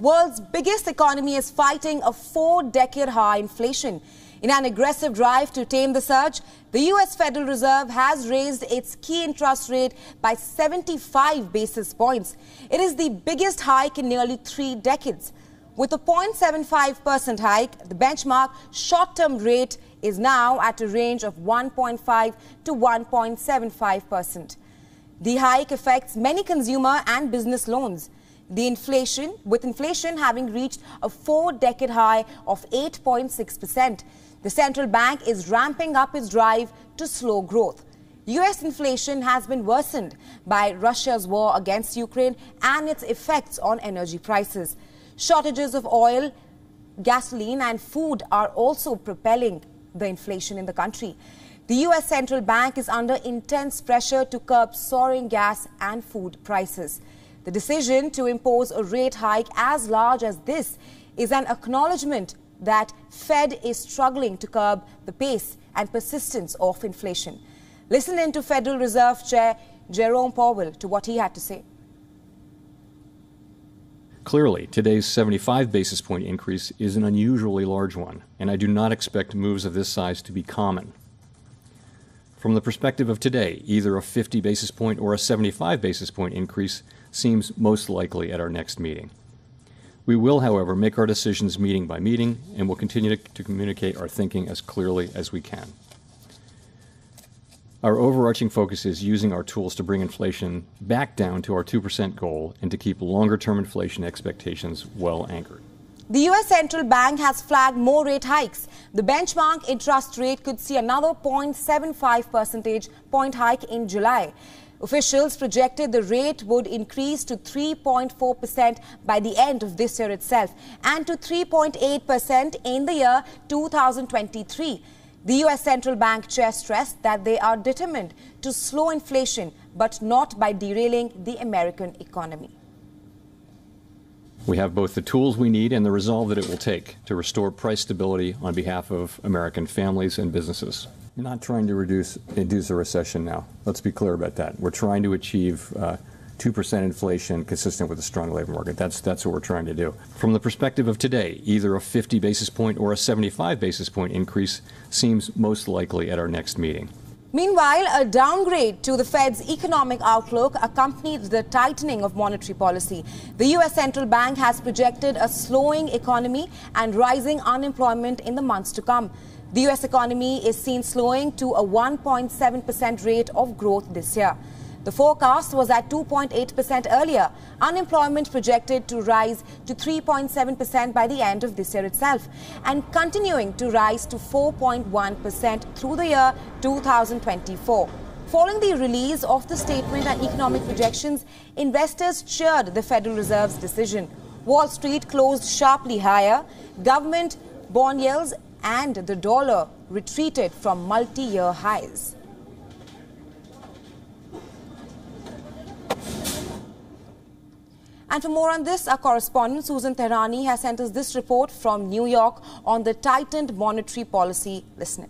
World's biggest economy is fighting a four-decade high inflation. In an aggressive drive to tame the surge, the US Federal Reserve has raised its key interest rate by 75 basis points. It is the biggest hike in nearly three decades. With a 0.75% hike, the benchmark short-term rate is now at a range of 1.5 to 1.75%. The hike affects many consumer and business loans. The inflation, with inflation having reached a four-decade high of 8.6%, the central bank is ramping up its drive to slow growth. US inflation has been worsened by Russia's war against Ukraine and its effects on energy prices. Shortages of oil, gasoline and food are also propelling the inflation in the country. The US central bank is under intense pressure to curb soaring gas and food prices. The decision to impose a rate hike as large as this is an acknowledgement that Fed is struggling to curb the pace and persistence of inflation. Listen in to Federal Reserve Chair Jerome Powell to what he had to say. Clearly, today's 75 basis point increase is an unusually large one, and I do not expect moves of this size to be common. From the perspective of today, either a 50 basis point or a 75 basis point increase seems most likely at our next meeting. We will, however, make our decisions meeting by meeting and will continue to, to, communicate our thinking as clearly as we can. Our overarching focus is using our tools to bring inflation back down to our 2% goal and to keep longer term inflation expectations well anchored. The US central bank has flagged more rate hikes. The benchmark interest rate could see another 0.75 percentage point hike in July. Officials projected the rate would increase to 3.4% by the end of this year itself and to 3.8% in the year 2023. The US central bank chair stressed that they are determined to slow inflation but not by derailing the American economy. We have both the tools we need and the resolve that it will take to restore price stability on behalf of American families and businesses. We're not trying to reduce induce a recession now. Let's be clear about that. We're trying to achieve uh, 2% inflation consistent with a strong labor market. That's, that's what we're trying to do. From the perspective of today, either a 50 basis point or a 75 basis point increase seems most likely at our next meeting. Meanwhile, a downgrade to the Fed's economic outlook accompanied the tightening of monetary policy. The U.S. central bank has projected a slowing economy and rising unemployment in the months to come. The U.S. economy is seen slowing to a 1.7% rate of growth this year. The forecast was at 2.8% earlier. Unemployment projected to rise to 3.7% by the end of this year itself and continuing to rise to 4.1% through the year 2024. Following the release of the statement and economic projections, investors cheered the Federal Reserve's decision. Wall Street closed sharply higher. Government bond yields and the dollar retreated from multi-year highs. And for more on this, our correspondent Susan Tehrani has sent us this report from New York on the tightened monetary policy. Listen.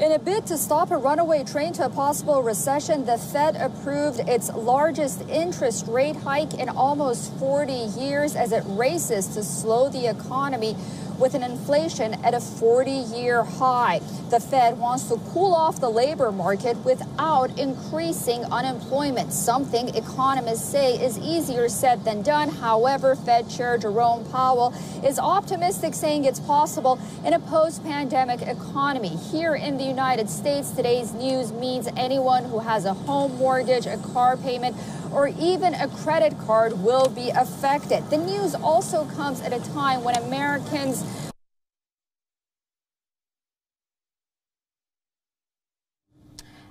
In a bid to stop a runaway train to a possible recession, the Fed approved its largest interest rate hike in almost 40 years as it races to slow the economy with an inflation at a 40 year high. The Fed wants to cool off the labor market without increasing unemployment, something economists say is easier said than done. However, Fed Chair Jerome Powell is optimistic, saying it's possible in a post pandemic economy. Here in the United States, today's news means anyone who has a home mortgage, a car payment, or even a credit card will be affected. The news also comes at a time when Americans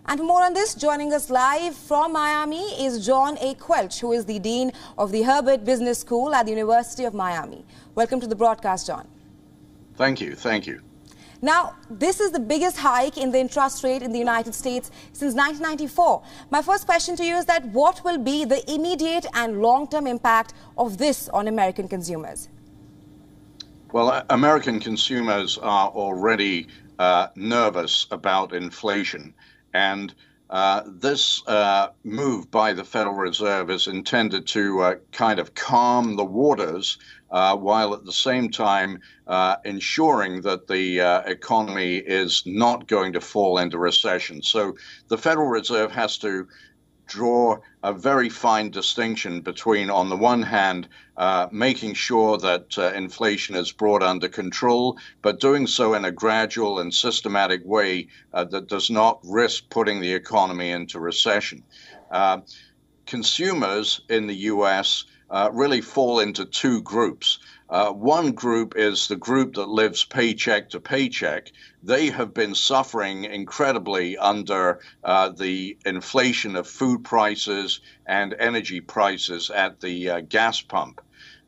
And more on this, joining us live from Miami is John A. Quelch, who is the Dean of the Herbert Business School at the University of Miami. Welcome to the broadcast, John. Thank you. Thank you. Now, this is the biggest hike in the interest rate in the United States since 1994. My first question to you is that what will be the immediate and long-term impact of this on American consumers? Well, American consumers are already uh, nervous about inflation. And Uh, this uh, move by the Federal Reserve is intended to uh, kind of calm the waters uh, while at the same time uh, ensuring that the uh, economy is not going to fall into recession. So the Federal Reserve has to draw a very fine distinction between, on the one hand, uh, making sure that uh, inflation is brought under control, but doing so in a gradual and systematic way uh, that does not risk putting the economy into recession. Consumers in the U.S. Uh, really fall into two groups. Uh, one group is the group that lives paycheck to paycheck. They have been suffering incredibly under uh, the inflation of food prices and energy prices at the uh, gas pump.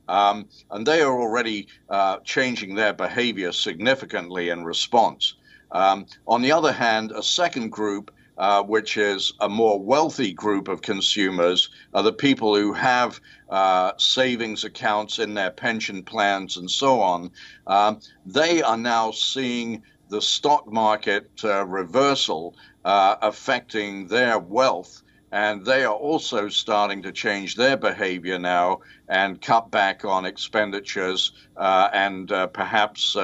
Um, and they are already uh, changing their behavior significantly in response. Um, on the other hand, a second group uh, which is a more wealthy group of consumers, are the people who have uh, savings accounts in their pension plans and so on. Um, they are now seeing the stock market uh, reversal uh, affecting their wealth. And they are also starting to change their behavior now and cut back on expenditures uh, and uh, perhaps,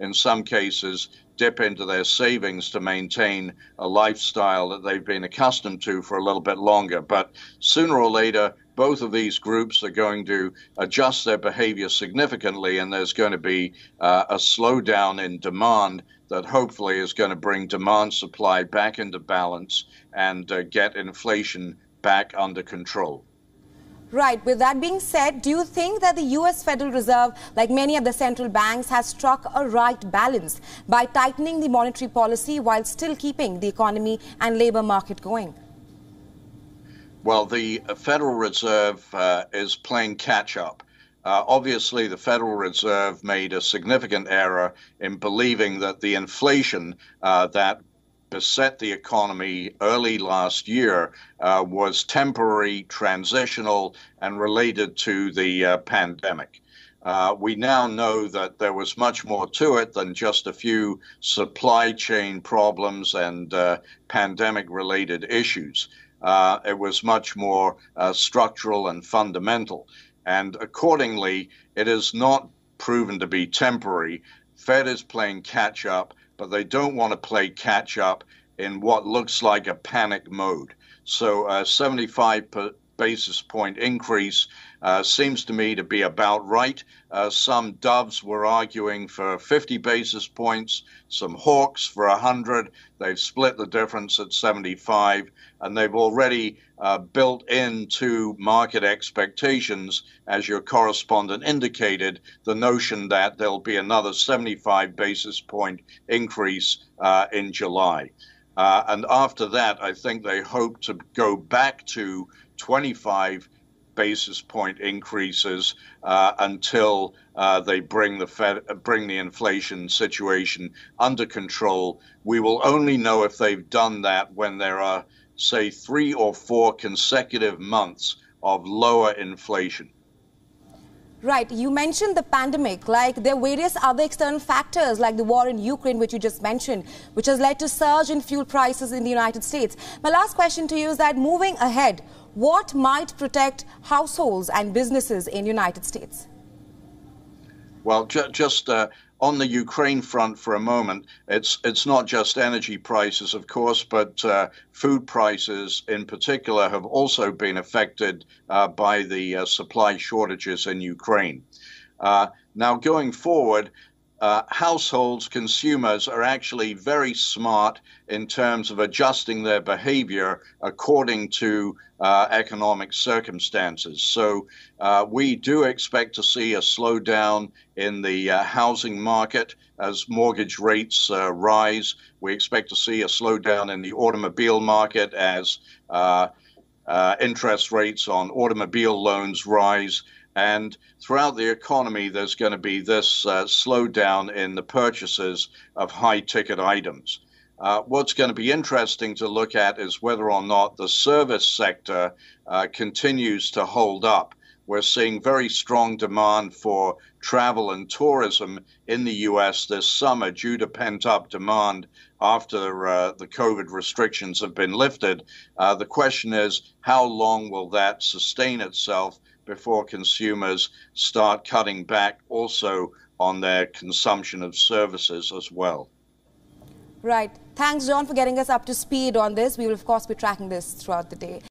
in some cases, dip into their savings to maintain a lifestyle that they've been accustomed to for a little bit longer. But sooner or later, both of these groups are going to adjust their behavior significantly, and there's going to be uh, a slowdown in demand that hopefully is going to bring demand supply back into balance and uh, get inflation back under control. Right. With that being said, do you think that the U.S. Federal Reserve, like many of the central banks, has struck a right balance by tightening the monetary policy while still keeping the economy and labor market going? Well, the Federal Reserve uh, is playing catch up. Uh, obviously, the Federal Reserve made a significant error in believing that the inflation uh, that beset the economy early last year uh, was temporary, transitional, and related to the uh, pandemic. Uh, we now know that there was much more to it than just a few supply chain problems and uh, pandemic related issues. Uh, it was much more uh, structural and fundamental. And accordingly, it is not proven to be temporary. Fed is playing catch up but they don't want to play catch up in what looks like a panic mode. So, a 75 basis point increase uh, seems to me to be about right. Uh, some doves were arguing for 50 basis points, some hawks for 100. They've split the difference at 75, and they've already uh, built into market expectations, as your correspondent indicated, the notion that there'll be another 75 basis point increase uh, in July. Uh, and after that, I think they hope to go back to 25 basis point increases uh, until uh, they bring the Fed, bring the inflation situation under control. We will only know if they've done that when there are, say, three or four consecutive months of lower inflation. Right. You mentioned the pandemic. Like there are various other external factors, like the war in Ukraine, which you just mentioned, which has led to surge in fuel prices in the United States. My last question to you is that moving ahead, what might protect households and businesses in United States? Well, ju just uh, on the Ukraine front for a moment, it's it's not just energy prices, of course, but uh, food prices in particular have also been affected uh, by the uh, supply shortages in Ukraine. Uh, now, going forward, uh, households, consumers are actually very smart in terms of adjusting their behavior according to uh, economic circumstances. So uh, we do expect to see a slowdown in the uh, housing market as mortgage rates uh, rise. We expect to see a slowdown in the automobile market as uh, interest rates on automobile loans rise. And throughout the economy, there's going to be this uh, slowdown in the purchases of high ticket items. Uh, what's going to be interesting to look at is whether or not the service sector uh, continues to hold up We're seeing very strong demand for travel and tourism in the U.S. this summer due to pent up demand after uh, the COVID restrictions have been lifted. Uh, the question is, how long will that sustain itself before consumers start cutting back also on their consumption of services as well? Right. Thanks, John, for getting us up to speed on this. We will, of course, be tracking this throughout the day.